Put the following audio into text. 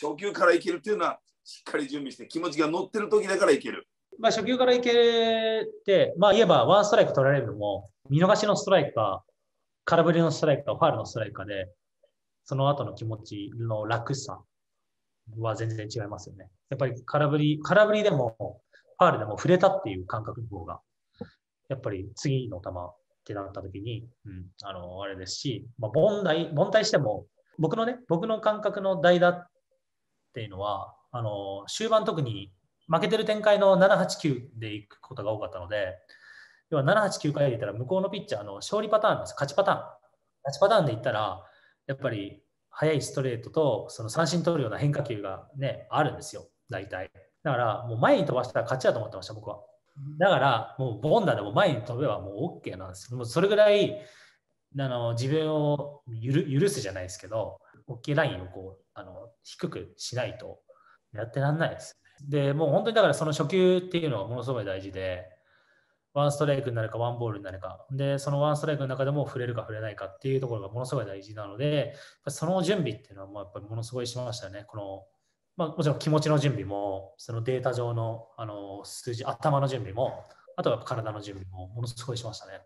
初球からいけるっていうのは、しっかり準備して気持ちが乗ってる時だからいける。まあ、初球からいけるって、まあ、言えばワンストライク取られるのも、見逃しのストライクか、空振りのストライクか、ファールのストライクかで、その後の気持ちの楽さは全然違いますよね。やっぱり空振り、空振りでも、ファールでも触れたっていう感覚の方が、やっぱり次の球ってなった時に、うん、あの、あれですし、まあ、凡退、凡退しても、僕のね、僕の感覚の代打っていうのは、あの、終盤特に負けてる展開の7、8、9で行くことが多かったので、要は7、8、9回でいったら、向こうのピッチャーの勝利パターンです。勝ちパターン。勝ちパターンでいったら、やっぱり速いストレートとその三振取るような変化球がね、あるんですよ、大体。だから、もう前に飛ばしたら勝ちだと思ってました、僕は。だから、もうボンダでも前に飛べばもう OK なんですよ。もうそれぐらいあの自分を許すじゃないですけど、OK ラインをこうあの低くしないとやってらんないです。で、もう本当にだからその初球っていうのはものすごい大事で、ワンストライクになるか、ワンボールになるか、で、そのワンストライクの中でも触れるか触れないかっていうところがものすごい大事なので、その準備っていうのはもうやっぱりものすごいしましたよね。このまあ、もちろん気持ちの準備も、そのデータ上のあの数字、頭の準備も、あとは体の準備もものすごいしましたね。